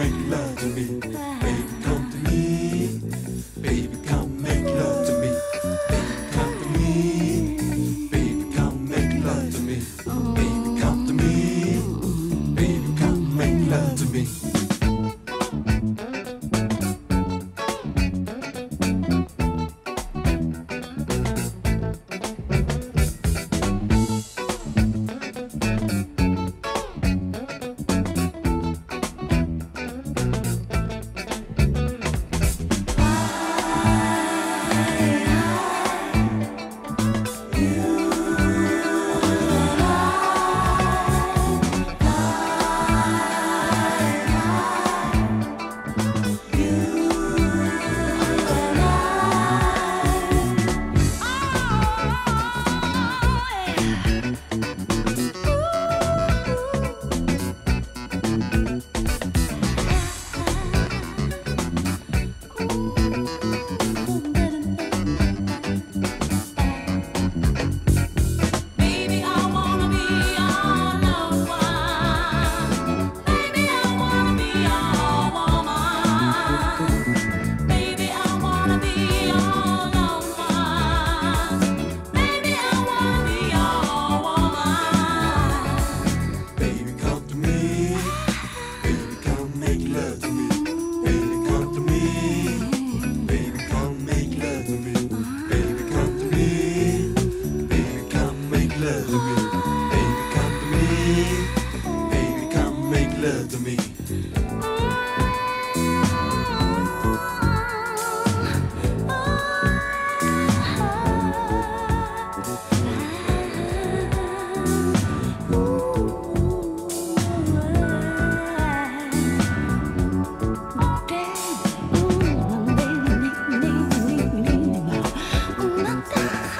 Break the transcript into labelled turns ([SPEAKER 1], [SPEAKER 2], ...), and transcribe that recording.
[SPEAKER 1] make love to me. me. Ooh,